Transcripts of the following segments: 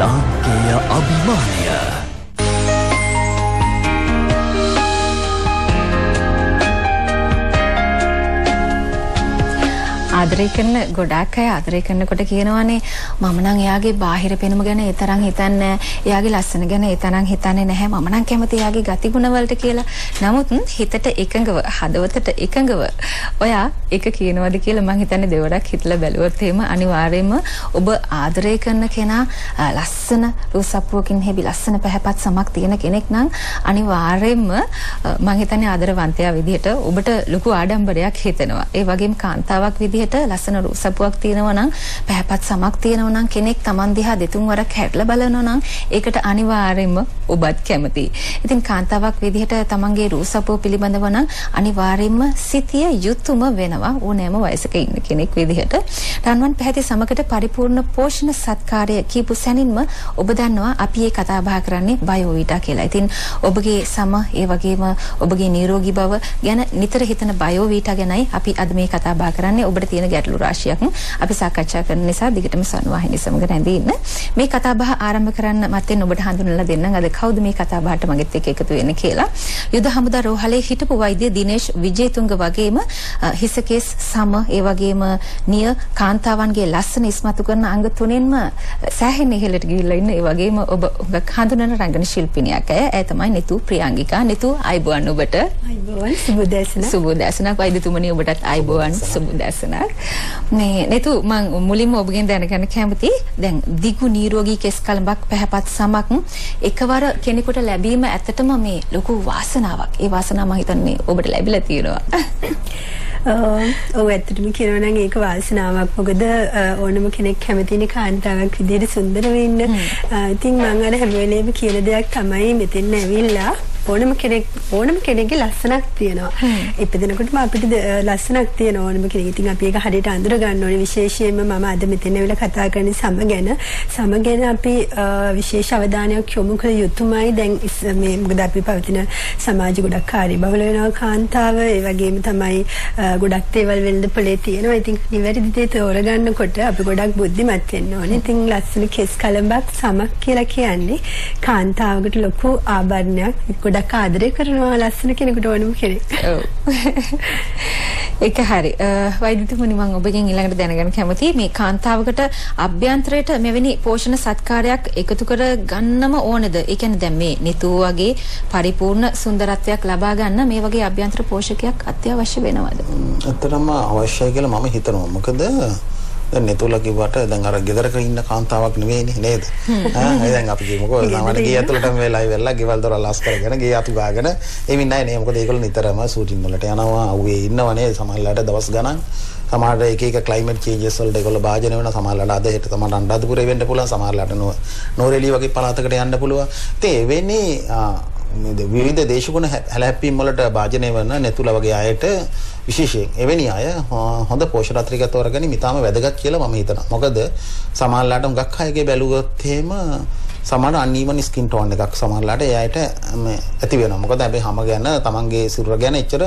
ಲಾಂಕೆಯ ಅಭಿಮಾನಿಯ ආදරය කරන ගොඩාක් අය ආදරය කරනකොට කියනවානේ මම නම් එයාගේ බාහිර පෙනුම ගැන ඒ තරම් හිතන්නේ එයාගේ ලස්සන ගැන ඒ තරම් හිතන්නේ නැහැ මම නම් කැමති එයාගේ ගතිගුණ වලට කියලා. නමුත් හිතට එකඟව හදවතට එකඟව ඔයා එක කියනවද කියලා මං හිතන්නේ දෙවරක් හිතලා බැලුවොත් එහෙම අනිවාර්යයෙන්ම ඔබ ආදරය කරන කෙනා ලස්සන රූසප්පුවකින් හෙබි ලස්සන පැහැපත් සමක් තියෙන කෙනෙක් නම් අනිවාර්යයෙන්ම මං හිතන්නේ ආදරවන්තයා විදිහට ඔබට ලොකු ආඩම්බරයක් හිතෙනවා. ඒ වගේම කාන්තාවක් විදිහට විදිහට ලස්සන රූසපුවක් තියෙනවා නම් පැහැපත් සමක් තියෙනවා නම් කෙනෙක් Taman දිහා දෙතුන් වරක් හැරිලා බලනවා නම් ඒකට අනිවාර්යයෙන්ම ඔබත් කැමතියි. ඉතින් කාන්තාවක් විදිහට Tamanගේ රූසපුව පිළිබඳව නම් අනිවාර්යයෙන්ම සිටිය යුතුයම වෙනවා ඕනෑම වයසක ඉන්න කෙනෙක් විදිහට. රන්වන් පැහැති සමකට පරිපූර්ණ පෝෂණ සත්කාරය කියපු සැනින්ම ඔබ දන්නවා අපි මේ කතා බහ කරන්නේ බයෝවිටා කියලා. ඉතින් ඔබගේ සම ඒ වගේම ඔබගේ නිරෝගී බව ගැන නිතර හිතන බයෝවිටා ගැනයි අපි අද මේ කතා බහ කරන්නේ. ඔබට තියෙන ගැටලු රාශියක් අපි සාකච්ඡා කරන නිසා දිගටම සන්වාහිනී සමග රැඳී ඉන්න. මේ කතා බහ ආරම්භ කරන්න මත්තෙන් ඔබට හඳුන්වලා දෙන්නම් අද කවුද මේ කතා බහට මගෙත් එක්ක එකතු වෙන්නේ කියලා. යුද හමුදා රෝහලේ හිටපු වෛද්‍ය දිනේෂ් විජේතුංග වගේම හිසකේස් සම ඒ වගේම නිය කාන්තාවන්ගේ ලස්සන ඉස්මතු කරන අංග තුනෙන්ම සෑහෙන ඉහළට ගිහිල්ලා ඉන්න ඒ වගේම ඔබ හුඟක් හඳුනන රංගන ශිල්පිනියක් අය. ඒ තමයි නිතු ප්‍රියංගිකා. නිතු අයිබෝවන් ඔබට. අයිබෝවන් සුබ දැසන. සුබ දැසනක් වෛද්‍යතුමනි ඔබටත් අයිබෝවන් සුබ දැසනක්. මේ නේතු මම මුලින්ම ඔබගෙන් දැනගන්න කැමති දැන් දිගු නිරෝගී කෙස් කලඹක් පැහැපත් සමක් එකවර කෙනෙකුට ලැබීම ඇත්තටම මේ ලොකු වාසනාවක්. ඒ වාසනාව මම හිතන්නේ ඔබට ලැබිලා තියෙනවා. ඔව් ඇත්තටම කියනවා නම් ඒක වාසනාවක්. මොකද ඕනම කෙනෙක් කැමතිනේ කාන්තාවක් විදිහට සුන්දර වෙන්න. ඉතින් මම අර හැම වෙලේම කියන දෙයක් තමයි මෙතෙන් ඇවිල්ලා ඕනම කෙනෙක් ඕනම කෙනෙක්ගේ ලස්සනක් තියෙනවා. ඉපදෙනකොටම අපිට ලස්සනක් තියෙන ඕනම කෙනෙක්. ඉතින් අපි ඒක හරියට අඳුර ගන්න ඕනේ. විශේෂයෙන්ම මම අද මෙතන වෙලා කතා කරන්නේ සම ගැන. සම ගැන අපි විශේෂ අවධානයක් යොමු කළ යුතුමයි. දැන් මේ මොකද අපි පවතින සමාජ ගොඩක් කාර්යබහුල වෙනවා කාන්තාව. ඒ වගේම තමයි ගොඩක් දේවල් වෙළඳ පොලේ තියෙනවා. ඉතින් නිවැරදි දේ තෝරගන්නකොට අපි ගොඩක් බුද්ධිමත් වෙන්න ඕනේ. ඉතින් ලස්සන කෙස් කලඹක් සමක් කියලා කියන්නේ කාන්තාවකට ලොකු ආභරණයක්. ගොඩක් ආදරය කරනවා ලස්සන කෙනෙකුට ඕනම කෙනෙක්. ඔව්. ඒක හරි. වෛද්‍යතුමනි මම ඔබගෙන් ඊළඟට දැනගන්න කැමතියි මේ කාන්තාවකට අභ්‍යන්තරයට මෙවැනි පෝෂණ සත්කාරයක් එකතු කර ගන්නම ඕනේද? ඒ කියන්නේ දැන් මේ නිතු වගේ පරිපූර්ණ සුන්දරත්වයක් ලබා ගන්න මේ වගේ අභ්‍යන්තර පෝෂකයක් අත්‍යවශ්‍ය වෙනවද? ඇත්තටම අවශ්‍යයි කියලා මම හිතනවා. මොකද දැන් නෙතුල කිව්වට දැන් අර ගෙදරක ඉන්න කාන්තාවක් නෙවෙයිනේ නේද? ආ දැන් අපි කියමුකෝ සාමාන්‍ය ගේ ඇතුළටම වෙලා ඉවරලා ගෙවල් දොර ලස් කරගෙන ගේ අතු ගාගෙන එමින් නැහැ නේ. මොකද ඒගොල්ලෝ නිතරම ෂූටින් වලට යනවා. අවුවේ ඉන්නවනේ සමහරලාට දවස් ගණන්. සමහරට එක එක ක්ලයිමේට් චේන්ජස් වලට ඒගොල්ලෝ භාජන වෙනවා. සමහරලාට අද හෙට තමයි අනුරාධපුරේ වෙන්න පුළුවන්. සමහරලාට නෝරෙලි වගේ පළාතකට යන්න පුළුවන්. ඉතින් එවැනි විවිධ දේශගුණ හැලහැප්පීම් වලට භාජනය වන නෙතුල වගේ අයට විශේෂයෙන් එවැනි අය හොඳ පෝෂණාත්‍රික තෝරගනි මිතාම වැදගත් කියලා මම හිතනවා. මොකද සමහරලාට හුඟක් අයගේ බැලුවොත් එහෙම සමහර අන්ීවන් ස්කින් ටෝන් එකක් සමහරලාට එයාට ඇති වෙනවා. මොකද හැබැයි හැම ගැන තමන්ගේ සිරුර ගැන එච්චර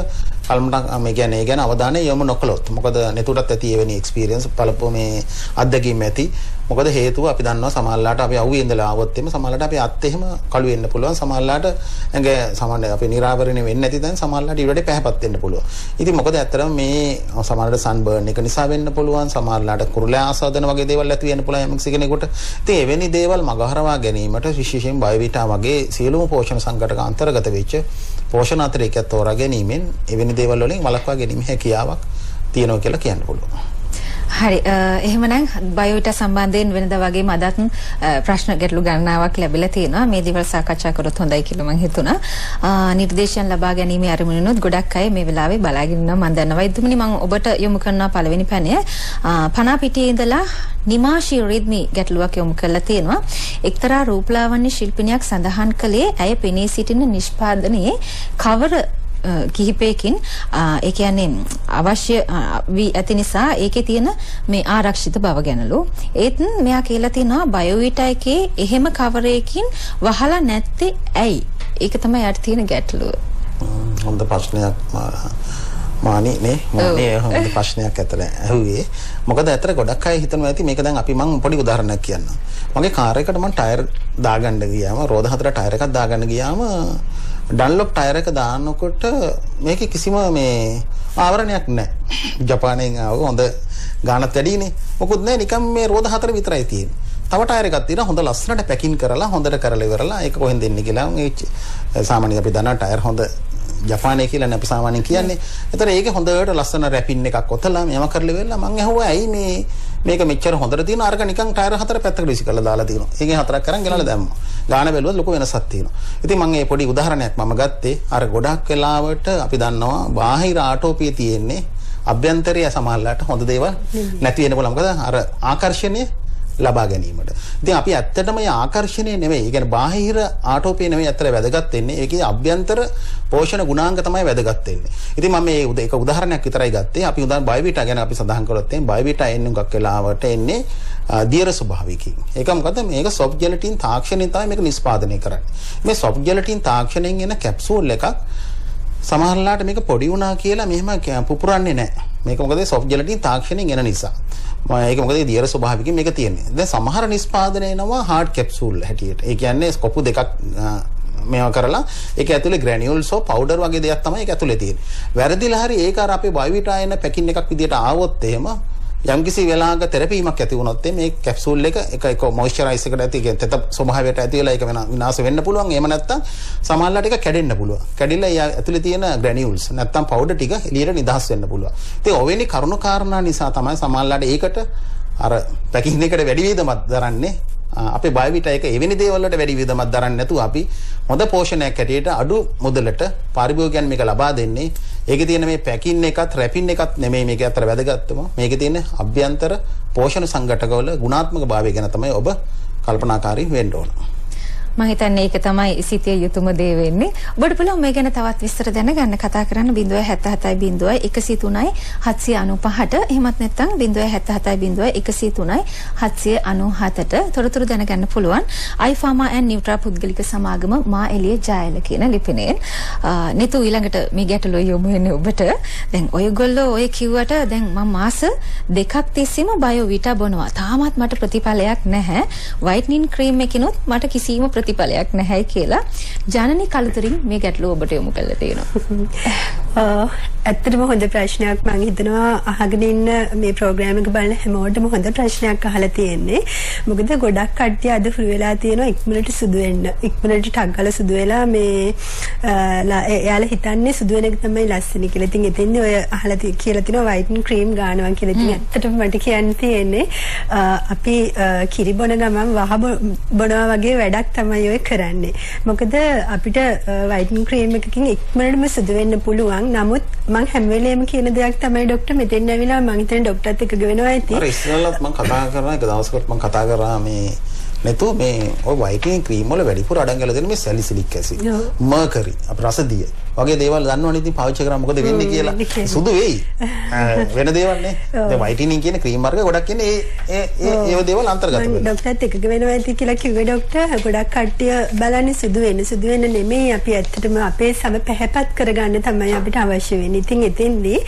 කල්මට මේ කියන්නේ ඒ ගැන අවධානය යොමු නොකළොත්. මොකද නෙතුටත් ඇති එවැනි එක්ස්පීරියන්ස් පළපුව මේ අත්දැකීම් ඇති. මොකද හේතුව අපි දන්නවා සමහරලාට අපි අවුවේ ඉඳලා ආවොත් එimhe සමහරලාට අපි අත් එහෙම කළු වෙන්න පුළුවන්. සමහරලාට ඇඟ සමහරලාට අපි නිරාවරණය වෙන්නේ නැති තැන් සමහරලාට ඊට පැහැපත් වෙන්න පුළුවන්. ඉතින් මොකද ඇත්තටම මේ සමහරලාට සන්බර්න් එක නිසා වෙන්න පුළුවන්. සමහරලාට කුරුළෑ ආසාදන වගේ දේවල් ඇති වෙන්න පුළුවන් යම්කිසි කෙනෙකුට. ඉතින් එවැනි දේවල් මගහරවා ගැනීමට විශේෂයෙන් බයවිටා වගේ සියලුම පෝෂණ සංකටක අන්තර්ගත වෙච්ච පෝෂණ අතරේක තෝරා ගැනීමෙන් එවැනි දේවල් වලින් වළක්වා ගැනීම හැකියාවක් තියෙනවා කියලා කියන්න පුළුවන්. හරි එහෙමනම් බයෝවිටා සම්බන්ධයෙන් වෙනදා වගේම අදත් ප්‍රශ්න ගැටලු ගණනාවක් ලැබිලා තියෙනවා. මේ දේවල් සාකච්ඡා කරොත් හොඳයි කියලා මම හිතුණා. නිර්දේශයන් ලබා ගැනීමේ අරමුණුනොත් ගොඩක් අය මේ වෙලාවේ බලාගෙන ඉන්නවා. මම දන්නවා. ඉදුමනි මම ඔබට යොමු කරනවා පළවෙනි පැනය. පනා පිටියේ ඉඳලා නිමාෂී රිද්මි ගැටලුවක් යොමු කරලා තියෙනවා. එක්තරා රූපලාවන්‍ය ශිල්පිනියක් සඳහන් කළේ ඇය පෙනී සිටින නිෂ්පාදනයේ කවර කිහිපයකින් ඒ කියන්නේ අවශ්‍ය වී ඇති නිසා ඒකේ තියෙන මේ ආරක්ෂිත බව ගැනලු. ඒත් මෙයා කියලා තියෙනවා බයෝවිටා එකේ එහෙම කවරයකින් වහලා නැත්තේ ඇයි? ඒක තමයි යට තියෙන ගැටලුව. හොඳ ප්‍රශ්නයක් මානි නේ? මානි හොඳ ප්‍රශ්නයක් ඇතර ඇහුවේ. මොකද ඇතර ගොඩක් අය හිතනවා ඇති මේක දැන් අපි මං පොඩි උදාහරණයක් කියන්නම්. මගේ කාර් එකට මං ටයර් දාගන්න ගියාම රෝද හතර ටයර් එකක් දාගන්න ගියාම ඩන්ලොප් ටයර් එක දානකොට මේකේ කිසිම මේ ආවරණයක් නැහැ. ජපානයෙන් ආව හොඳ ගානත් වැඩිනේ මොකුත් නැහැ. නිකන් මේ රෝද හතර විතරයි තියෙන්නේ. තව ටයර් එකක් තියෙනවා. හොඳ ලස්සනට පැකින් කරලා හොඳට කරලා ඉවරලා ඒක කොහෙන්ද එන්නේ කියලා. මේ සාමාන්‍යයෙන් අපි දන්නා ටයර් හොඳ ජපානයේ කියලා අපි සාමාන්‍යයෙන් කියන්නේ. ඒතර ඒකේ හොඳට ලස්සන රැපින් එකක් ඔතලා මේව කරලා ඉවරලා මං ඇහුවා ඇයි මේ මේක මෙච්චර හොඳට තියෙන අරක නිකන් ටයර් හතර පැත්තකට විසි කරලා දාලා තියෙනවා. ඒකෙන් හතරක් කරන් ගෙනල්ලා දැම්මා. ගාන බැලුවොත් ලොකු වෙනසක් තියෙනවා. ඉතින් මම මේ පොඩි උදාහරණයක් මම ගත්තේ අර ගොඩක් වෙලාවට අපි දන්නවා බාහිර ආටෝපිය තියෙන්නේ අභ්‍යන්තරය සමහරලාට හොඳ දේවල් නැති වෙන්න පුළුවන්. මොකද අර ආකර්ෂණය ලබා ගැනීමට. ඉතින් අපි ඇත්තටම මේ ආකර්ෂණය නෙවෙයි. ඒ කියන්නේ බාහිර ආටෝපේ නෙවෙයි ඇත්තට වැදගත් වෙන්නේ. ඒකේ අභ්‍යන්තර පෝෂණ ගුණාංග තමයි වැදගත් වෙන්නේ. ඉතින් මම මේ එක උදාහරණයක් විතරයි ගත්තේ. අපි උදාහරණ බයෝවිටා ගැන අපි සඳහන් කරොත් එන්නේ බයෝවිටා එන්නේ උගක් වෙලාවට එන්නේ දියර ස්වභාවිකකින්. ඒක මොකද මේක සොෆ්ට් ජෙලටින් තාක්ෂණයෙන් තමයි මේක නිෂ්පාදනය කරන්නේ. මේ සොෆ්ට් ජෙලටින් තාක්ෂණයෙන් එන කැප්සූල් එකක් සමහරලාට මේක පොඩි වුණා කියලා මෙහෙම පුපුරන්නේ නැහැ. මේක මොකද සොෆ්ට් ජෙලටින් තාක්ෂණයෙන් එන නිසා. මම ඒක මොකද දියර ස්වභාවිකයෙන් මේක තියෙන්නේ. දැන් සමහර නිෂ්පාදනය එනවා හાર્ඩ් කැප්සූල් හැටියට. ඒ කියන්නේ කොපු දෙකක් මේවා කරලා ඒක ඇතුලේ ග්‍රැනියුල්ස් හෝ පවුඩර් වගේ දෙයක් තමයි ඒක ඇතුලේ තියෙන්නේ. වැරදිලා හරි ඒක අර අපේ බයෝවිටායන පැකින් එකක් විදියට ආවොත් එහෙම යම්කිසි වෙලාවක තෙරපීමක් ඇති වුණොත් මේ කැප්සූල් එක එක එක මොයිස්චරයිස් එකට ඇති තෙත ස්වභාවයට ඇති වෙලා ඒක වෙන විනාශ වෙන්න පුළුවන්. එහෙම නැත්නම් සමහරවිට ඒක කැඩෙන්න පුළුවන්. කැඩිලා ඒ ඇතුලේ තියෙන ග්‍රැනියුල්ස් නැත්නම් පවුඩර් ටික එළියට නිදහස් වෙන්න පුළුවන්. ඉතින් ඔවෙනි කරුණු කාරණා නිසා තමයි සමහරවිට ඒකට අර පැකින් එකට වැඩි වේදමක් දරන්නේ අපේ බයවිට එක එවැනි දේවල් වලට වැඩි වියදමක් දරන්නේ නැතුව අපි හොඳ පෝෂණයක් හැටියට අඩු මුදලට පාරිභෝගිකයන් මේක ලබා දෙන්නේ. ඒකේ තියෙන මේ පැකින් එකත් රැපින් එකත් නෙමෙයි මේක අතර වැදගත්කම. මේකේ තියෙන අභ්‍යන්තර පෝෂණ සංඝටකවල ගුණාත්මක භාවය ගැන තමයි ඔබ කල්පනාකාරී වෙන්න ඕන. මම හිතන්නේ ඒක තමයි සිටිය යුතුම දේ වෙන්නේ. ඔබට පුළුවන් මේ ගැන තවත් විස්තර දැනගන්න කතා කරන්න 077 103යි 795ට එහෙමත් නැත්නම් 077 103යි 797ට තොරතුරු දැනගන්න පුළුවන්. iPharma and Nutra පුද්ගලික සමාගම මා එළිය ජයල කියන ලිපිනයෙන්. නිතු ඊළඟට මේ ගැටලුව යොමු වෙන්නේ ඔබට. දැන් ඔයගොල්ලෝ ඔය කිව්වට දැන් මම මාස දෙකක් තිස්සේම බයෝ විටා බොනවා. තාමත් මට ප්‍රතිඵලයක් නැහැ. වයිට්නින් ක්‍රීම් එකකිනුත් මට කිසිම ප්‍රතිඵලයක් නැහැයි කියලා ජනනි කලතුරින් මේ ගැටලුව ඔබට යොමු කරලා තියෙනවා. ඇත්තටම හොඳ ප්‍රශ්නයක් මම හිතනවා අහගෙන ඉන්න මේ ප්‍රෝග්‍රෑම් එක බලන හැමෝටම හොඳ ප්‍රශ්නයක් අහලා තියෙන්නේ. මොකද ගොඩක් කට්ටිය අද ෆ්‍රී වෙලා තියෙනවා ඉක්මනට සුදු වෙන්න. ඉක්මනට ටග්ගල සුදු වෙලා මේ එයාලා හිතන්නේ සුදු වෙන එක තමයි ලස්සන කියලා. ඉතින් එතෙන්දී ඔය අහලා කියලා තිනවා වයිටන් ක්‍රීම් ගන්නවා කියලා. ඉතින් ඇත්තටම මට කියන්න තියෙන්නේ අපි කිරි බොන ගමන් වහ බොනවා වගේ වැඩක් තමයි තමයි ඔය කරන්නේ. මොකද අපිට වයිටන් ක්‍රීම් එකකින් ඉක්මනටම සුදු වෙන්න පුළුවන්. නමුත් මම හැම වෙලේම කියන දෙයක් තමයි ડોක්ටර් මෙතෙන් ඇවිල්ලා මම හිතන්නේ ડોක්ටර්ත් එක්ක ගෙවෙනවා ඇති. අර ඉස්සෙල්ලත් මම කතා කරා එක දවසකට මම කතා කරා මේ නැතු මේ ඔය වයිටනින් ක්‍රීම් වල වැඩිපුර අඩං කරලා තියෙන මේ සැලිසිලික් ඇසිඩ්. මර්කරි. රසදිය වගේ දේවල් දන්නවනේ ඉතින් පාවිච්චි කරා මොකද වෙන්නේ කියලා. සුදු වෙයි. වෙන දේවල් නේ. දැන් වයිටනින් කියන ක්‍රීම් වර්ග ගොඩක් ඉන්නේ ඒ ඒ ඒ දේවල් අන්තර්ගත වෙනවා ડોක්ටර්ත් එකක වෙනවා ඇති කියලා කිව්වේ ડોක්ටර් ගොඩක් කට්ටිය බලන්නේ සුදු වෙන්න සුදු වෙන්න නෙමෙයි. අපි ඇත්තටම අපේ සම පැහැපත් කරගන්න තමයි අපිට අවශ්‍ය වෙන්නේ. ඉතින් එතෙන්දී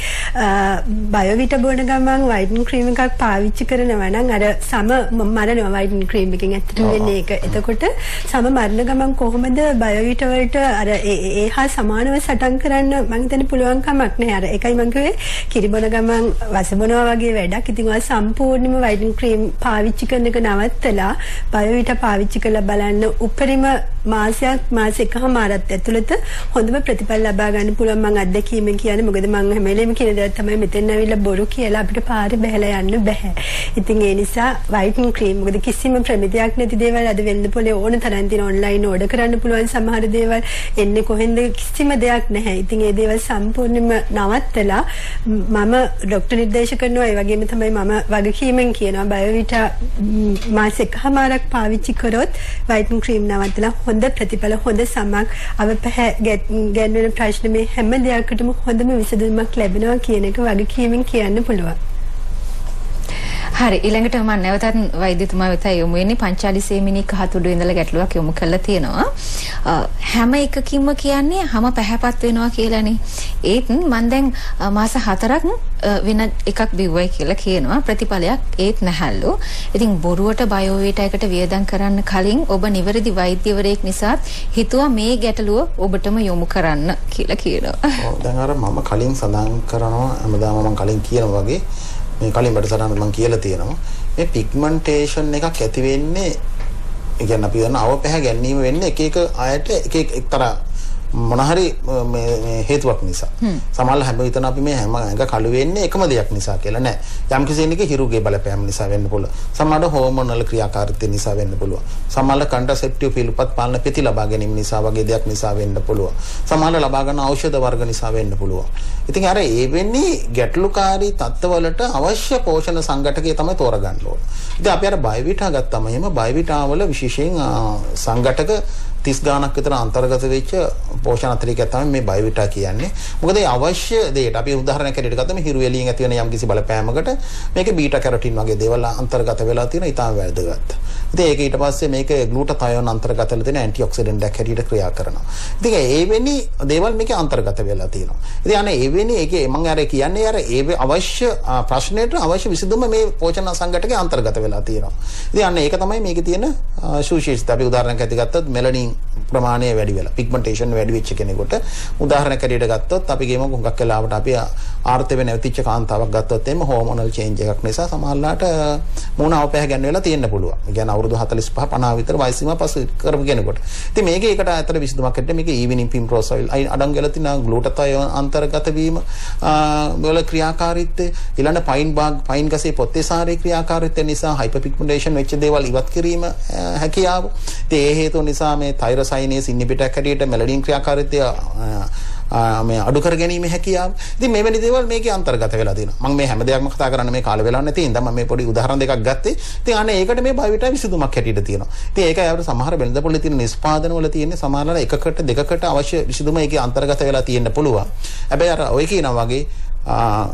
බයෝවිට බොන ගමන් වයිටන් ක්‍රීම් එකක් පාවිච්චි කරනවා නම් අර සම මරනවා වයිටන් ක්‍රීම් එකෙන් ඇත්තටම වෙන්නේ ඒක. එතකොට සම මරණ ගමන් කොහොමද බයෝවිට වලට අර ඒ හා සමානව සටන් කරන්න මම හිතන්නේ පුළුවන් කමක් නැහැ. අර එකයි මම කිව්වේ කිරිබොන ගමන් වසබනවා වගේ වැඩක්. ඉතින් ඔය සම්පූර්ණයෙන්ම වයිටන් ක්‍රීම් පාවිච්චි කරන එක නවත්තලා බයෝවිට පාවිච්චි කරලා බලන්න උපරිම මාසයක් මාස එකමාරත් ඇතුළත හොඳම ප්‍රතිඵල ලබා ගන්න පුළුවන් මම අත්දැකීමෙන් කියන්නේ. මොකද මම හැම වෙලේම කියන දේ තමයි මෙතෙන් ඇවිල්ලා බොරු කියලා අපිට පාරේ බහැලා යන්න බෑ. ඉතින් ඒ නිසා වයිටන් ක්‍රීම් මොකද කිසිම ප්‍රමිතියක් නැති දේවල් අද වෙළඳ පොලේ ඕන තරම් තියෙන ඔන්ලයින් ඕඩර් කරන්න පුළුවන් සමහර දේවල් එන්නේ කොහෙන්ද කිසිම දෙයක් නැහැ. ඉතින් ඒ දේවල් සම්පූර්ණයෙන්ම නවත්තලා මම ડોක්ටර් නිර්දේශ කරනවා ඒ වගේම තමයි මම වගකීමෙන් කියනවා බයෝවිටා මාස එකමාරක් පාවිච්චි කරොත් වයිටන් ක්‍රීම් නවත්තලා හොඳ ප්‍රතිඵල හොඳ සමක් අවපහැ ගැන්වෙන ප්‍රශ්න මේ හැම දෙයකටම හොඳම විසඳුමක් ලැබෙනවා කියන එක වගකීමෙන් කියන්න පුළුවන්. හරි ඊළඟට මම නැවතත් වෛද්‍යතුමා වෙත යොමු වෙන්නේ පංචාලි සේමිනී කහතුඩු ඉඳලා ගැටලුවක් යොමු කරලා තියෙනවා. හැම එකකින්ම කියන්නේ හැම පැහැපත් වෙනවා කියලානේ. ඒත් මම දැන් අ, මාස 4ක් වෙන එකක් බිව්වයි කියලා කියනවා ප්‍රතිඵලයක් ඒත් නැහැලු. ඉතින් බොරුවට බයෝවේටයකට වියදම් කරන්න කලින් ඔබ නිවැරදි වෛද්‍යවරයෙක් නිසාත් හිතුවා මේ ගැටලුව ඔබටම යොමු කරන්න කියලා කියනවා. ඔව් දැන් අර මම කලින් සඳහන් කරනවා හැමදාම මම කලින් කියනවා වගේ මේ කලින් වැඩසටහනට මම කියලා තියෙනවා. මේ පිග්මන්ටේෂන් එකක් ඇති වෙන්නේ ඒ කියන්නේ අපි දන්න අවපැහැ ගැනීම වෙන්නේ එක එක අයට එක එක එක්තරා මොන හරි මේ මේ හේතුවක් නිසා. සමහරවල් හැම විතන අපි මේ හැම එක කළු වෙන්නේ එකම දෙයක් නිසා කියලා නෑ. යම් කෙනෙක් හිරුගේ බලපෑම නිසා වෙන්න පුළුවන්. සමහරවිට හෝමෝනල් ක්‍රියාකාරීත්වය නිසා වෙන්න පුළුවන්. සමහරවිට කන්ට්‍රසෙප්ටිව් පිළිපත් පාලන පෙති ලබා ගැනීම නිසා වගේ දෙයක් නිසා වෙන්න පුළුවන්. සමහරවිට ලබා ගන්න ඖෂධ වර්ග නිසා වෙන්න පුළුවන්. ඉතින් අර ඒ වෙන්නේ ගැටලුකාරී තත්ත්වවලට අවශ්‍ය පෝෂණ සංඝටකය තමයි තෝරගන්න ඕන. ඉතින් අපි අර බයවිටා ගත්තම එහෙම බයවිටා වල විශේෂයෙන් ආ, සංඝටක 30 ගාණක් විතර අන්තර්ගත වෙච්ච පෝෂණ අතිරේකයක් තමයි මේ බයවිටා කියන්නේ. මොකද ඒ අවශ්‍ය දෙයට අපි උදාහරණයක් හැටියට ගත්තම හිරු එළියෙන් ඇති වෙන යම්කිසි බලපෑමකට මේකේ බීටා කැරොටින් වගේ දේවල් අන්තර්ගත වෙලා තියෙන ඉතාම වැදගත්. ඉතින් ඒක ඊට පස්සේ මේක ග්ලූටාතයෝන් අන්තර්ගත වෙලා තියෙන ඇන්ටිඔක්සිඩන්ට් එකක් හැටියට ක්‍රියා කරනවා. ඉතින් ඒ වෙනි දේවල් මේකේ අන්තර්ගත වෙලා තියෙනවා. ඉතින් අනේ ඒ වෙනි ඒකේ මම අර කියන්නේ අර ඒ අවශ්‍ය ආ, ප්‍රශ්නයට අවශ්‍ය විසඳුම මේ පෝෂණ සංඝටකේ අන්තර්ගත වෙලා තියෙනවා. ඉතින් අන්න ඒක තමයි මේකේ තියෙන ආ, සුවිශේෂිත. අපි උදාහරණයක් ඇති ගත්තොත් මෙලනින් ප්‍රමාණය වැඩි වෙලා පිග්මන්ටේෂන් වැඩි වෙච්ච කෙනෙකුට උදාහරණයක් ඇටියට ගත්තොත් අපි කියමු හුඟක් වෙලාවට අපි ආර්ථික නැවතිච්ච කාන්තාවක් ගත්තොත් එimhe හෝමෝනල් චේන්ජ් එකක් නිසා සමහරලාට මූණ අවපැහැ ගන්න වෙලා තියෙන්න පුළුවන්. ඒ කියන්නේ අවුරුදු 45 50 විතර වයස සීමා පසු කරපු කෙනෙකුට. ඉතින් මේකේ ඒකට ඇත්තට විසඳුමක් ඇත්තට මේකේ ඊවිනින් පිම්ප්‍රෝස් ඔයිල් අඩංගු වෙලා තියෙන ග්ලූටාතයෝන් අන්තර්ගත වීම වල ක්‍රියාකාරීත්වය ඊළඟ පයින් බාග් පයින් ගසේ පොත්තේසාරයේ ක්‍රියාකාරීත්වය නිසා හයිපර්පිග්මන්ටේෂන් වෙච්ච දේවල් ඉවත් කිරීම අ, හැකියාව. ඉතින් ඒ හේතුව නිසා මේ තයිරොසයිනේස් ඉන්හිබිටර් හැටියට මෙලනින් ක්‍රියාකාරීත්වය අ, ආ, මේ අඩු කර ගැනීම හැකියාව. ඉතින් මෙවැනි දේවල් මේකේ අන්තර්ගත වෙලා තියෙනවා. මම මේ හැම දෙයක්ම කතා කරන්න මේ කාල වෙලාවක් නැති ඉඳන් මම මේ පොඩි උදාහරණ දෙකක් ගත්තේ. ඉතින් අනේ ඒකට මේ බයවිටා විසඳුමක් හැටියට තියෙනවා. ඉතින් ඒක අපිට සමහර වෙළඳපොළේ තියෙන නිෂ්පාදන වල තියෙන සමහරවල් එකකට දෙකකට අවශ්‍ය විසඳුම ඒකේ අන්තර්ගත වෙලා තියෙන්න පුළුවන්. හැබැයි අර ඔය කියනා වගේ ආ,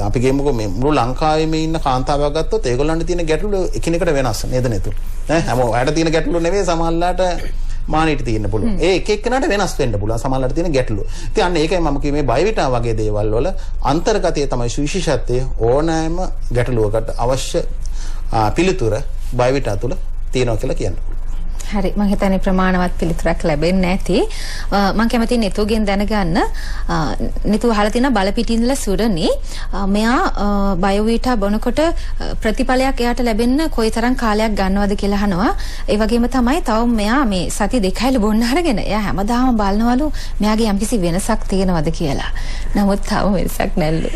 අපි කියමුකෝ මේ මුළු ලංකාවේම ඉන්න කාන්තාවක් ගත්තොත් ඒගොල්ලන්ට තියෙන ගැටලු එකිනෙකට වෙනස් නේද නේතු? ඈ හැමෝම ඔයාලට තියෙන ගැටලු නෙවෙයි සමහරලාට මානෙට තියෙන්න පුළුවන්. ඒ එක එක්කනට වෙනස් වෙන්න පුළුවන්. සමහරවිට තියෙන ගැටලු. ඉතින් අන්න ඒකයි මම කිව්වේ බයවිටා වගේ දේවල් වල අන්තර්ගතය තමයි සුවිශේෂත්වය ඕනෑම ගැටලුවකට අවශ්‍ය පිළිතුර බයවිටා තුල තියෙනවා කියලා කියන්න පුළුවන්. හරි මම හිතන්නේ ප්‍රමාණවත් පිළිතුරක් ලැබෙන්නේ නැති. අ, මම කැමතියි නිතුගෙන් දැනගන්න නිතු අහලා තියෙන බලපිටින්ල සුරනි අ, මෙයා බයෝවීටා බොනකොට ප්‍රතිඵලයක් එයාට ලැබෙන්න කොයිතරම් කාලයක් ගන්නවද කියලා අහනවා. ඒ වගේම තමයි තව මෙයා මේ සති දෙකයිලු බොන්න අරගෙන එයා හැමදාම බලනවලු මෙයාගේ යම්කිසි වෙනසක් තියෙනවද කියලා. නමුත් තව වෙනසක් නැල්ලු.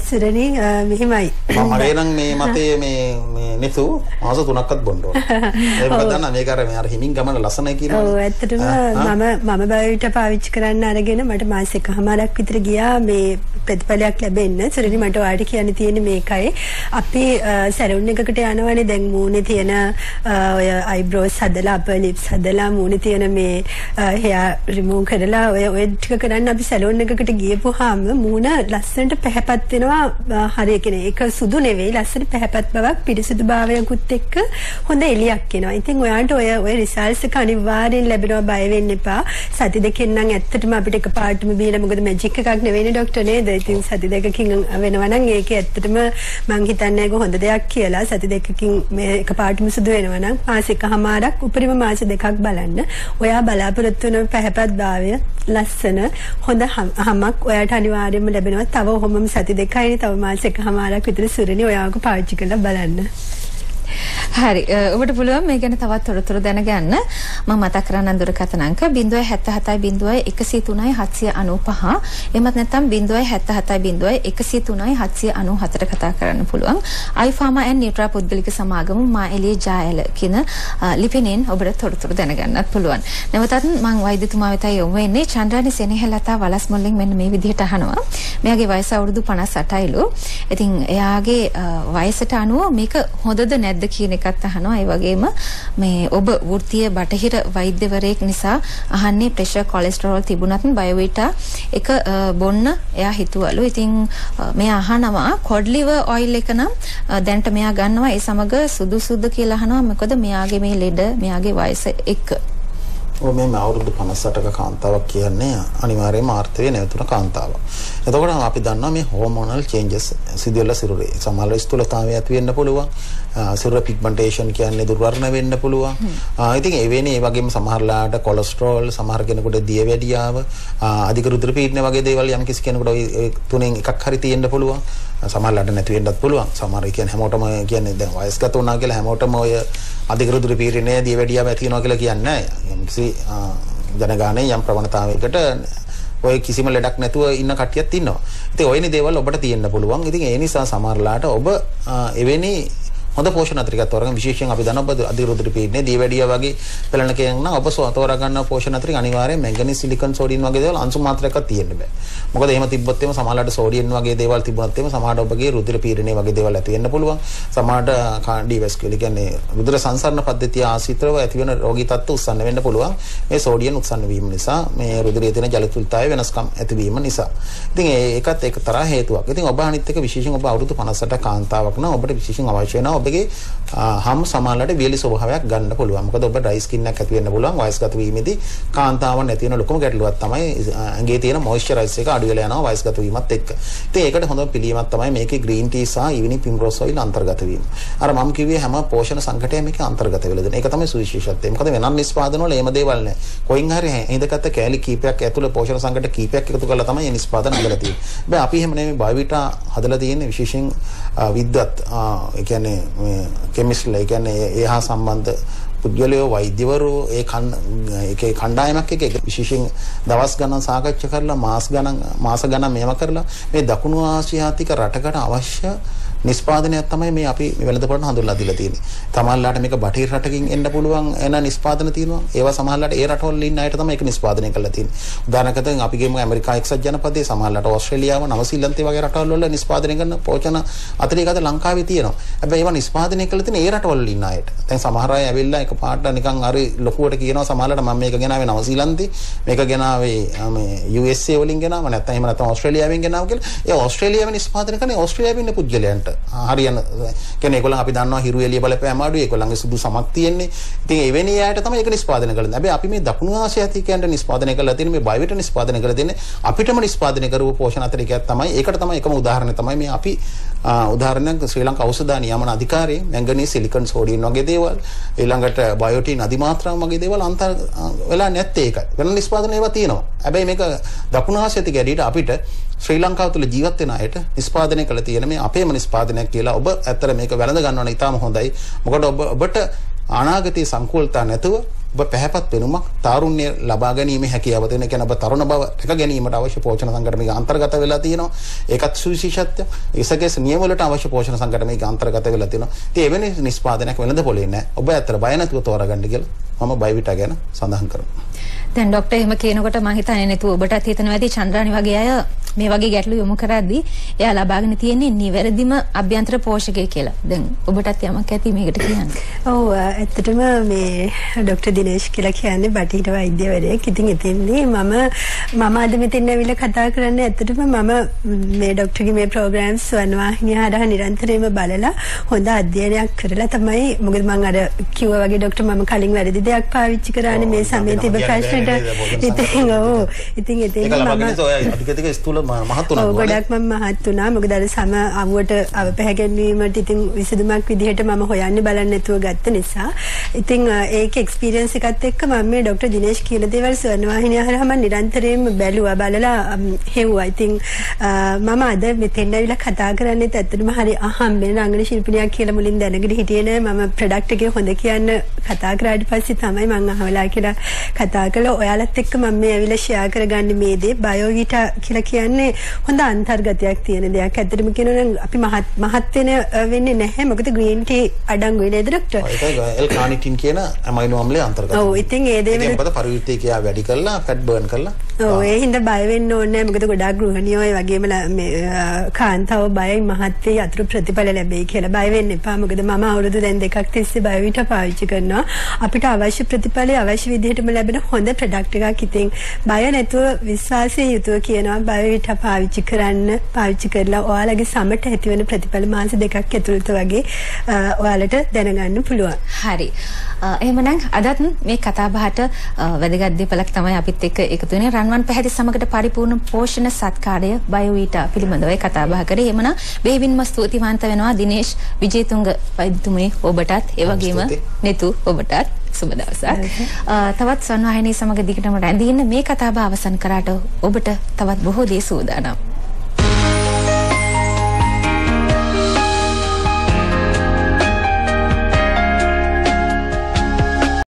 සුරණී මෙහෙමයි මම මගේ නම් මේ මතේ මේ මේ නිතු මාස 3ක්වත් බොන්න ඕන. ඒක දන්නා මේක අර අර හිමින් ගමන ලස්සනයි කියනවා. ඔව් ඇත්තටම මම මම බයෝවිටා පාවිච්චි කරන්න අරගෙන මට මාස එකමාරක් විතර ගියා මේ ප්‍රතිඵලයක් ලැබෙන්න. සරණි මට ඔයාලට කියන්න තියෙන්නේ මේකයි. අපි සැලුන් එකකට යනවනේ දැන් මූණේ තියෙන ඔය අයිබ්‍රෝස් හදලා අපර් ලිප්ස් හදලා මූණේ තියෙන මේ හෙයා රිමූව් කරලා ඔය ඔය ටික කරන්න අපි සැලුන් එකකට ගියපුවාම මූණ ලස්සනට පැහැපත් වෙනවා හරිය කියන්නේ ඒක සුදු නෙවෙයි ලස්සන පැහැපත් බවක් පිරිසිදු භාවයකුත් එක්ක හොඳ එළියක් එනවා. ඉතින් ඔයාලට ඔය ඔය රිසල්ට්ස් එක අනිවාර්යෙන් ලැබෙනවා බය වෙන්න එපා. සති දෙකෙන් නම් ඇත්තටම අපිට එකපාරටම බීලා මොකද මැජික් එකක් නෙවෙයිනේ ડોක්ටර් නේද? ඉතින් සති දෙකකින් වෙනවා නම් ඒක ඇත්තටම මං හිතන්නේ ඒක හොඳ දෙයක් කියලා. සති දෙකකින් මේ එකපාරටම සුදු වෙනවා නම් මාස එකමාරක් උපරිම මාස දෙකක් බලන්න. ඔයා බලාපොරොත්තු වෙන පැහැපත් භාවය ලස්සන හොඳ හම- හමක් ඔයාට අනිවාර්යයෙන්ම ලැබෙනවා. තව ඔහොමම සති දෙකයිනේ තව මාස එකමාරක් විතර සුරණි ඔයාව පාවිච්චි කරලා බලන්න. හරි. අ, ඔබට පුළුවන් මේ ගැන තවත් තොරතුරු දැනගන්න. මම මතක් කරන්න දුරකථන අංක 077 103 795 එමත් නැත්නම් 077 103 794ට කතා කරන්න පුළුවන්. iPharma and Nutra පුද්ගලික සමාගම මා එළිය ජායල කියන අ, ලිපිනෙන් ඔබට තොරතුරු දැනගන්නත් පුළුවන්. නැවතත් මම වෛද්‍යතුමා වෙතයි යොමු වෙන්නේ චන්ද්‍රානි සෙනෙහලතා වලස් මොල්ලෙන් මෙන්න මේ විදිහට අහනවා. මෙයාගේ වයස අවුරුදු 58ලු ඉතින් එයාගේ අ, වයසට අනුව මේක හොඳද නැද්ද කියන එකත් අහනවා. ඒ වගේම මේ ඔබ වෘත්තීය බටහිර වෛද්‍යවරයෙක් නිසා අහන්නේ ප්‍රෙෂර් කොලෙස්ටරෝල් තිබුණත් බයෝවිටා එක අ, බොන්න එයා හිතුවලු. ඉතින් අ, මෙයා අහනවා කොඩ් ලිවර් ඔයිල් එක නම් අ, දැනට මෙයා ගන්නවා ඒ සමග සුදුසුද කියලා අහනවා. මොකද මෙයාගේ මේ ලෙඩ මෙයාගේ වයස එක්ක ඔය මේ අවුරුදු 58ක කාන්තාවක් කියන්නේ අනිවාර්යයෙන්ම ආර්ථිකය නැවතුන කාන්තාවක්. එතකොට අපි දන්නවා මේ හෝමෝනල් චේන්ජස් සිදුවෙලා සිරුරේ. සමහර ස්ථූලතාවය ඇති වෙන්න පුළුවන්. සිරුර පිග්මන්ටේෂන් කියන්නේ දුර්වර්ණ වෙන්න පුළුවන්. ඉතින් ඒ වෙන්නේ ඒ වගේම සමහරලාට කොලෙස්ටරෝල්, සමහර කෙනෙකුට දියවැඩියාව, අධික රුධිර පීඩන වගේ දේවල් යම් කිසි කෙනෙකුට ওই තුනෙන් එකක් හරි තියෙන්න පුළුවන්. සමහරලාට නැති වෙන්නත් පුළුවන්. සමහර කියන්නේ හැමෝටම කියන්නේ දැන් වයස්ගත වුණා කියලා හැමෝටම ඔය අධික රුධිර පීඩනය දියවැඩියාව ඇති වෙනවා කියලා කියන්නේ නැහැ. යම් කිසි ජනගානයේ යම් ප්‍රවණතාවයකට ඔය කිසිම ලෙඩක් නැතුව ඉන්න කට්ටියත් ඉන්නවා. ඉතින් ඔයනි දේවල් ඔබට තියෙන්න පුළුවන්. ඉතින් ඒ නිසා සමහරලාට ඔබ එවැනි හොඳ පෝෂණ අත්‍රිකයක් තෝරගන්න විශේෂයෙන් අපි දන්නවා ඔබ අධිරුධිර පීඩනය දීවැඩිය වගේ පෙළනකයන් නම් ඔබ තෝරා ගන්න පෝෂණ අත්‍රික අනිවාර්යයෙන් මැංගනීස් සිලිකන් සෝඩියම් වගේ දේවල් අංශු මාත්‍රයක් තියෙන්න බෑ. මොකද එහෙම තිබ්බොත් එimhe සමහරලාට සෝඩියම් වගේ දේවල් තිබුණත් එimhe සමහරට ඔබගේ රුධිර පීඩනය වගේ දේවල් ඇති වෙන්න පුළුවන්. සමහරට කාඩියෝවැස්කියුලර් කියන්නේ රුධිර සංසරණ පද්ධතිය ආශ්‍රිතව ඇතිවන රෝගී තත්ත්ව උස්සන්න වෙන්න පුළුවන්. මේ සෝඩියම් උත්සන්න වීම නිසා මේ රුධිරයේ තියෙන ජලතුලිතතාවය වෙනස්කම් ඇතිවීම නිසා. ඉතින් ඒකත් ඒක තරහ හේතුවක්. ඉතින් ඔබ අනිත් එක විශේෂයෙන් ඔබ අවුරුදු 58 කාන්තාවක් නම් ඔබට විශේෂයෙන් අවශ්‍ය වෙනවා ඔබගේ හම් සමානලට වියලි ස්වභාවයක් ගන්න පුළුවන්. මොකද ඔබ ඩ්‍රයි ස්කින් එකක් ඇති වෙන්න පුළුවන් වයස්ගත වීමේදී කාන්තාවන් නැති වෙන ලොකුම ගැටලුවක් තමයි ඇඟේ තියෙන මොයිස්චරයිස් එක අඩු වෙලා යනවා වයස්ගත වීමත් එක්ක. ඉතින් ඒකට හොඳම පිළියමක් තමයි මේකේ ග්‍රීන් ටී සහ ඉවිනිං පිම්රෝස් ඔයිල් අන්තර්ගත වීම. අර මම කිව්වේ හැම පෝෂණ සංකටයම මේක අන්තර්ගත වෙලා දෙන. ඒක තමයි සුවිශේෂත්වය. මොකද වෙනත් නිෂ්පාදන වල එහෙම දේවල් නැහැ. කොයින් හරි හිඳගත්ත කෑලි කීපයක් ඇතුළේ පෝෂණ සංකට කීපයක් එකතු කරලා තමයි මේ නිෂ්පාදන හදලා තියෙන්නේ. හැබැයි අපි එහෙම නෙමෙයි බයෝවිටා හදලා තියෙන්නේ විශේෂයෙන් විද්වත් ඒ කියන්නේ මේ කෙමිස්ට්ලා ඒ කියන්නේ ඒ හා සම්බන්ධ පුද්ගලයෝ වෛද්‍යවරු ඒ ඒකේ කණ්ඩායමක් එක්ක විශේෂයෙන් දවස් ගණන් සාකච්ඡා කරලා මාස ගණන් මාස ගණන් මේව කරලා මේ දකුණු ආසියාතික රටකට අවශ්‍ය නිෂ්පාදනයක් තමයි මේ අපි මේ වෙළඳපොළට හඳුන්ලා දීලා තියෙන්නේ. තමයිලාට මේක බටහිර රටකින් එන්න පුළුවන් එන නිෂ්පාදන තියෙනවා. ඒවා සමහරලාට ඒ රටවල ඉන්න අයට තමයි ඒක නිෂ්පාදනය කරලා තියෙන්නේ. උදාහරණයකට අපි ගේමු ඇමරිකා එක්සත් ජනපදයේ සමහරලාට ඕස්ට්‍රේලියාව නවසීලන්තේ වගේ රටවල් වල නිෂ්පාදනය කරන පෝෂණ අතිරේකද ලංකාවේ තියෙනවා. හැබැයි ඒවා නිෂ්පාදනය කරලා තියෙන ඒ රටවල ඉන්න අයට. දැන් සමහර අය ඇවිල්ලා එක පාට නිකන් අර ලොකුවට කියනවා සමහරලාට මම මේක ගෙනාවේ නවසීලන්තේ මේක ගෙනාවේ මේ USA වලින් ගෙනාව නැත්නම් එහෙම නැත්නම් ඕස්ට්‍රේලියාවෙන් ගෙනාව කියලා. ඒ ඕස්ට්‍රේලියාවෙන් නිෂ්පාදනය කරන්නේ ඕස්ට්‍රේලියාවේ ඉන්න පුද්ගලයන්ට. හරියන කියන්නේ ඒගොල්ලන් අපි දන්නවා හිරු එළිය බලපෑම අඩුයි ඒගොල්ලන්ගේ සුදු සමක් තියෙන්නේ. ඉතින් එවැනි අයට තමයි ඒක නිෂ්පාදනය කරන්නේ. හැබැයි අපි මේ දකුණු ආසියාතිකයන්ට නිෂ්පාදනය කරලා තියෙන මේ බයවිට නිෂ්පාදනය කරලා තියෙන්නේ අපිටම නිෂ්පාදනය කරපු පෝෂණ අතරිකයක් තමයි. ඒකට තමයි එකම උදාහරණය තමයි මේ අපි උදාහරණයක් ශ්‍රී ලංකා ඖෂධ නියමන අධිකාරිය මැංගනීස් සිලිකන් සෝඩියම් වගේ දේවල් ඊළඟට බයෝටින් අධිමාත්‍රාව වගේ දේවල් අන්තර් වෙලා නැත්තේ ඒකයි. වෙන නිෂ්පාදන ඒවා තියෙනවා. හැබැයි මේක දකුණු ආසියාතික ඇඩියට අපිට ශ්‍රී ලංකාව තුළ ජීවත් වෙන අයට නිෂ්පාදනය කළ තියෙන මේ අපේම නිෂ්පාදනයක් කියලා ඔබ ඇත්තට මේක වැළඳ ගන්නවන ඉතාම හොඳයි. මොකද ඔබ ඔබට අනාගතයේ සංකූලතා නැතුව ඔබ පැහැපත් වෙනුමක් තාරුණ්‍ය ලබා ගැනීමේ හැකියාව තියෙන කියන ඔබ තරුණ බව රැක ගැනීමට අවශ්‍ය පෝෂණ සංකල්ප මේක අන්තර්ගත වෙලා තියෙනවා. ඒකත් සුවිශේෂත්වය. ඒසකේස් නියම වලට අවශ්‍ය පෝෂණ සංකල්ප මේක අන්තර්ගත වෙලා තියෙනවා. ඉතින් එවැනි නිෂ්පාදනයක් වෙනද පොලේ නැහැ. ඔබ ඇත්තට බය නැතුව තෝරගන්න කියලා මම බයිවිටා ගැන සඳහන් කරනවා. දැන් ડોක්ටර් එහෙම කියනකොට මම හිතන්නේ නැතුව ඔබටත් හිතනවා ඇති චන්ද්‍රානි වගේ අය මේ වගේ ගැටලු යොමු කරද්දී එයා ලබාගෙන තියෙන්නේ නිවැරදිම අභ්‍යන්තර පෝෂකය කියලා. දැන් ඔබටත් යමක් ඇති මේකට කියන්න. ඔව් ඇත්තටම මේ ડોક્ટર දිනේෂ් කියලා කියන්නේ බටහිර වෛද්‍යවරයෙක්. ඉතින් එතෙන්දී මම මම අද මෙතෙන් ඇවිල්ලා කතා කරන්න ඇත්තටම මම මේ ડોක්ටර්ගේ මේ ප්‍රෝග්‍රෑම්ස් වනවාහිනිය හරහා නිරන්තරයෙන්ම බලලා හොඳ අධ්‍යයනයක් කරලා තමයි මොකද මම අර කිව්වා වගේ ડોක්ටර් මම කලින් වැරදි දෙයක් පාවිච්චි කරානේ මේ සමේ තිබ ප්‍රශ්නෙට. ඉතින් ඔව්. ඉතින් එතෙන්දී මම ඒක ලබාගෙන ඔය අධිකතික ස්තුල මහත් වුණා. ඔව් ගොඩක්ම මහත් වුණා. මොකද අර සම අමුවට අවපැහැගැන්වීමට ඉතින් විසඳුමක් විදිහට මම හොයන්න බලන්න නැතුව ගත්ත නිසා. ඉතින් ඒක එක්ස්පීරියන්ස් එකත් එක්ක මම මේ ડોක්ටර් දිනේෂ් කියන දේවල් ස්වර්ණවාහිනිය හරහා මම නිරන්තරයෙන්ම බැලුවා බලලා හෙව්වා. ඉතින් මම අද මෙතෙන් ඇවිල්ලා කතා කරන්නේත් ඇත්තටම හරි අහම්බෙන් රංගන ශිල්පිනියක් කියලා මුලින් දැනගෙන හිටියේ නෑ. මම ප්‍රොඩක්ට් එකේ හොඳ කියන්න කතා කරාට පස්සේ තමයි මම අහවලා කියලා කතා කළා. ඔයාලත් එක්ක මම මේ ඇවිල්ලා ෂෙයා කරගන්නේ මේ දේ බයෝගීටා කියලා කියන්නේ හොඳ අන්තර්ගතයක් තියෙන දෙයක්. ඇත්තටම කියනවා නම් අපි මහත් මහත් වෙන වෙන්නේ නැහැ. මොකද ග්‍රීන් ටී අඩංගුයි නේද ડોක්ටර්? ඒක එල් කානිටින් කියන ඇමයිනෝ අම්ලය අන්තර්ගතයි. ඔව් ඉතින් ඒ දේ වෙන මොකද පරිවෘත්තය කියා වැඩි කරලා ෆැට් බර්න් කරලා. ඔව් ඒ හින්දා බය වෙන්න ඕනේ නැහැ. මොකද ගොඩාක් ගෘහණියෝ ඒ වගේම මේ කාන්තාව බයයි මහත් වේ අතුරු ප්‍රතිඵල ලැබෙයි කියලා බය වෙන්න එපා. මොකද මම අවුරුදු දැන් දෙකක් තිස්සේ බයෝවිටා පාවිච්චි කරනවා. අපිට අවශ්‍ය ප්‍රතිඵලය අවශ්‍ය විදිහටම ලැබෙන හොඳ ප්‍රොඩක්ට් එකක් ඉතින් බය නැතුව විශ්වාසයෙන් යුතුව කියනවා බයවිට දිනට පාවිච්චි කරන්න පාවිච්චි කරලා ඔයාලගේ සමට ඇතිවන ප්‍රතිඵල මාස දෙකක් ඇතුළත වගේ ඔයාලට දැනගන්න පුළුවන්. හරි. එහෙමනම් අදත් මේ කතා බහට අ, වැදගත් දෙපළක් තමයි අපිත් එක්ක එකතු වෙන්නේ රන්වන් පැහැති සමගට පරිපූර්ණ පෝෂණ සත්කාරය බයෝවීටා පිළිබඳවයි කතා බහ කරේ. එහෙමනම් බෙහෙවින්ම ස්තුතිවන්ත වෙනවා දිනේෂ් විජේතුංග වෛද්‍යතුමනි ඔබටත් ඒ වගේම. නෙතු ඔබටත් සුබ දවසක්. තවත් සන්වාහිනී සමග දිගටම රැඳී ඉන්න මේ කතාබහ අවසන් කරාට ඔබට තවත් බොහෝ දේ සූදානම්.